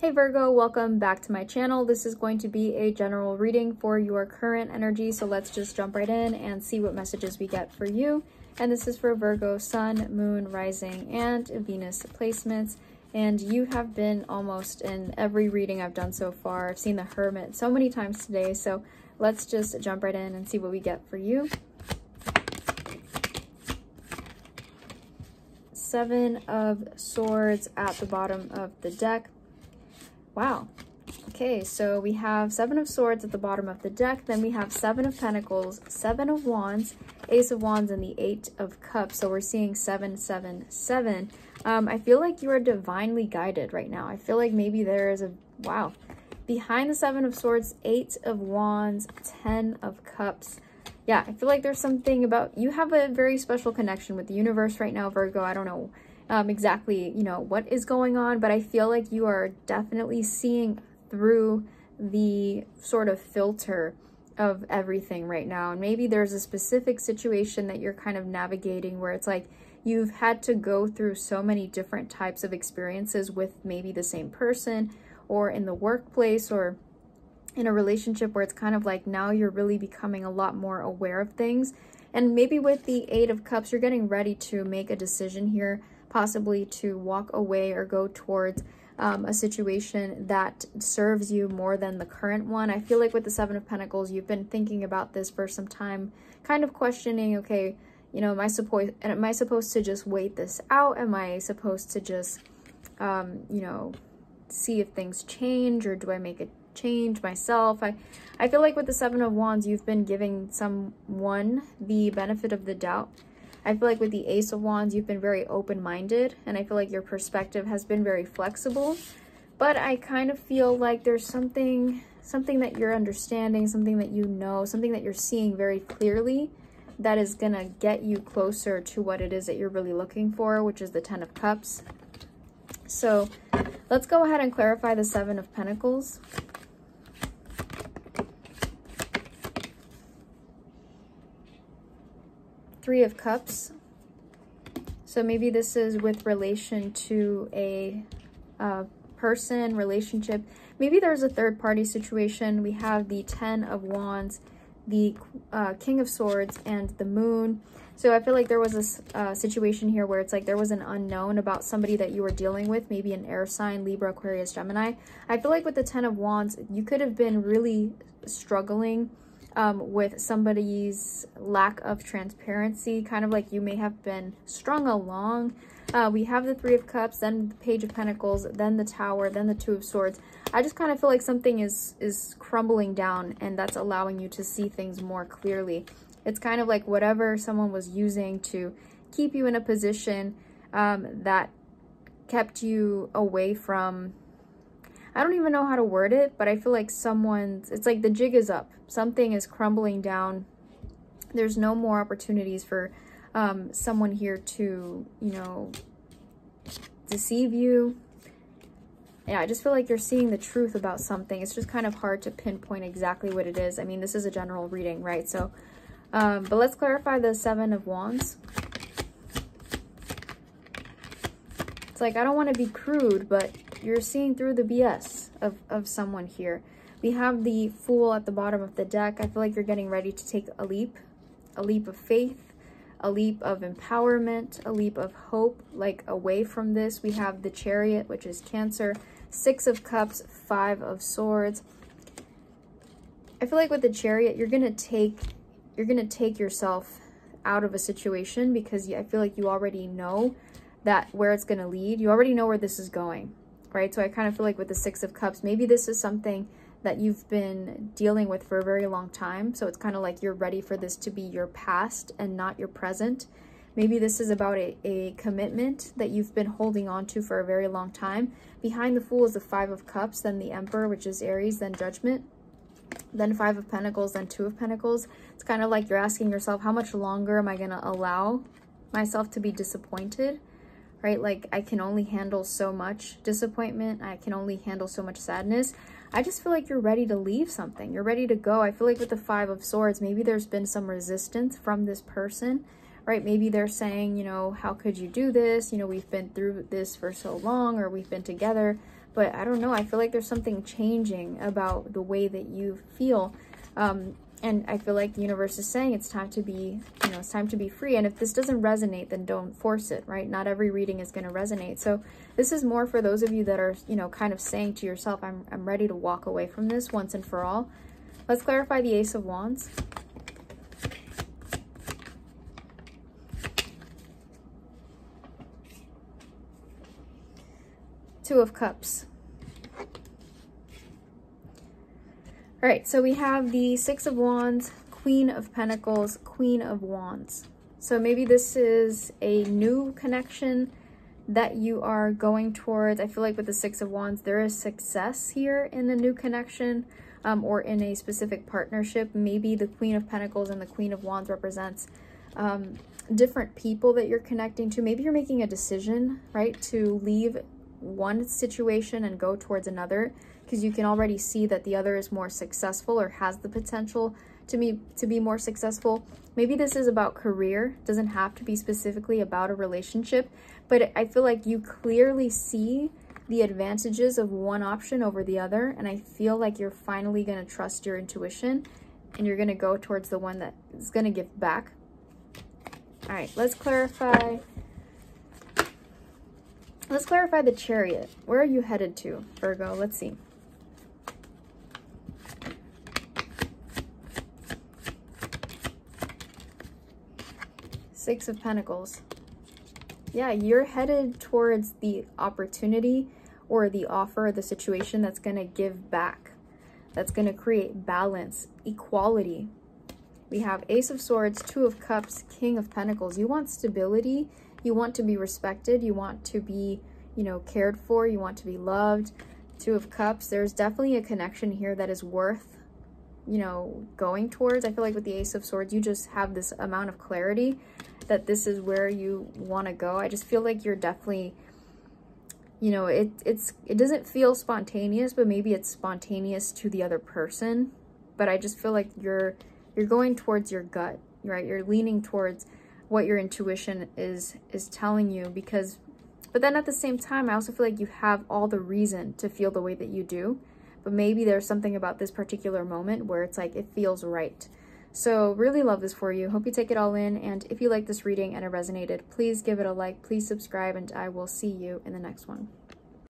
Hey Virgo, welcome back to my channel. This is going to be a general reading for your current energy, so let's just jump right in and see what messages we get for you. And this is for Virgo, Sun, Moon, Rising, and Venus placements. And you have been almost in every reading I've done so far. I've seen the Hermit so many times today, so let's just jump right in and see what we get for you. Seven of Swords at the bottom of the deck. Wow. Okay, so we have Seven of Swords at the bottom of the deck. Then we have Seven of Pentacles, Seven of Wands, Ace of Wands, and the Eight of Cups. So we're seeing seven, seven, seven. Um, I feel like you are divinely guided right now. I feel like maybe there is a, wow. Behind the Seven of Swords, Eight of Wands, Ten of Cups yeah, I feel like there's something about, you have a very special connection with the universe right now, Virgo. I don't know um, exactly, you know, what is going on, but I feel like you are definitely seeing through the sort of filter of everything right now. And maybe there's a specific situation that you're kind of navigating where it's like you've had to go through so many different types of experiences with maybe the same person or in the workplace or in a relationship where it's kind of like now you're really becoming a lot more aware of things. And maybe with the Eight of Cups, you're getting ready to make a decision here, possibly to walk away or go towards um, a situation that serves you more than the current one. I feel like with the Seven of Pentacles, you've been thinking about this for some time, kind of questioning, okay, you know, am I supposed am I supposed to just wait this out? Am I supposed to just, um, you know, see if things change or do I make a change myself. I, I feel like with the Seven of Wands, you've been giving someone the benefit of the doubt. I feel like with the Ace of Wands, you've been very open-minded, and I feel like your perspective has been very flexible. But I kind of feel like there's something, something that you're understanding, something that you know, something that you're seeing very clearly that is going to get you closer to what it is that you're really looking for, which is the Ten of Cups. So let's go ahead and clarify the Seven of Pentacles. Three of Cups. So maybe this is with relation to a uh, person, relationship. Maybe there's a third party situation. We have the Ten of Wands, the uh, King of Swords, and the Moon. So I feel like there was a uh, situation here where it's like there was an unknown about somebody that you were dealing with, maybe an air sign, Libra, Aquarius, Gemini. I feel like with the Ten of Wands, you could have been really struggling um, with somebody's lack of transparency, kind of like you may have been strung along. Uh, we have the Three of Cups, then the Page of Pentacles, then the Tower, then the Two of Swords. I just kind of feel like something is, is crumbling down and that's allowing you to see things more clearly. It's kind of like whatever someone was using to keep you in a position um, that kept you away from I don't even know how to word it, but I feel like someone's, it's like the jig is up. Something is crumbling down. There's no more opportunities for um, someone here to, you know, deceive you. Yeah, I just feel like you're seeing the truth about something. It's just kind of hard to pinpoint exactly what it is. I mean, this is a general reading, right? So, um, but let's clarify the Seven of Wands. It's like, I don't want to be crude, but you're seeing through the BS of, of someone here. We have the Fool at the bottom of the deck. I feel like you're getting ready to take a leap, a leap of faith, a leap of empowerment, a leap of hope, like away from this. We have the Chariot, which is Cancer, Six of Cups, Five of Swords. I feel like with the Chariot, you're going to take you're going to take yourself out of a situation because I feel like you already know that where it's going to lead. You already know where this is going right? So I kind of feel like with the Six of Cups, maybe this is something that you've been dealing with for a very long time. So it's kind of like you're ready for this to be your past and not your present. Maybe this is about a, a commitment that you've been holding on to for a very long time. Behind the Fool is the Five of Cups, then the Emperor, which is Aries, then Judgment, then Five of Pentacles, then Two of Pentacles. It's kind of like you're asking yourself, how much longer am I going to allow myself to be disappointed? Right? Like I can only handle so much disappointment. I can only handle so much sadness. I just feel like you're ready to leave something. You're ready to go. I feel like with the Five of Swords, maybe there's been some resistance from this person, right? Maybe they're saying, you know, how could you do this? You know, we've been through this for so long or we've been together but I don't know. I feel like there's something changing about the way that you feel. Um, and I feel like the universe is saying it's time to be, you know, it's time to be free. And if this doesn't resonate, then don't force it, right? Not every reading is going to resonate. So this is more for those of you that are, you know, kind of saying to yourself, I'm, I'm ready to walk away from this once and for all. Let's clarify the Ace of Wands. Two of Cups. All right, so we have the Six of Wands, Queen of Pentacles, Queen of Wands. So maybe this is a new connection that you are going towards. I feel like with the Six of Wands, there is success here in a new connection um, or in a specific partnership. Maybe the Queen of Pentacles and the Queen of Wands represents um, different people that you're connecting to. Maybe you're making a decision, right, to leave one situation and go towards another because you can already see that the other is more successful or has the potential to be to be more successful. Maybe this is about career, doesn't have to be specifically about a relationship, but I feel like you clearly see the advantages of one option over the other and I feel like you're finally going to trust your intuition and you're going to go towards the one that is going to give back. All right, let's clarify Let's clarify the chariot. Where are you headed to, Virgo? Let's see. Six of Pentacles. Yeah, you're headed towards the opportunity or the offer, the situation that's going to give back. That's going to create balance, equality. We have Ace of Swords, Two of Cups, King of Pentacles. You want stability. You want to be respected. You want to be, you know, cared for. You want to be loved. Two of Cups. There's definitely a connection here that is worth you know, going towards. I feel like with the Ace of Swords, you just have this amount of clarity that this is where you want to go. I just feel like you're definitely, you know, it it's it doesn't feel spontaneous, but maybe it's spontaneous to the other person. But I just feel like you're you're going towards your gut, right? You're leaning towards what your intuition is is telling you because but then at the same time, I also feel like you have all the reason to feel the way that you do. But maybe there's something about this particular moment where it's like it feels right. So really love this for you. Hope you take it all in. And if you like this reading and it resonated, please give it a like, please subscribe, and I will see you in the next one.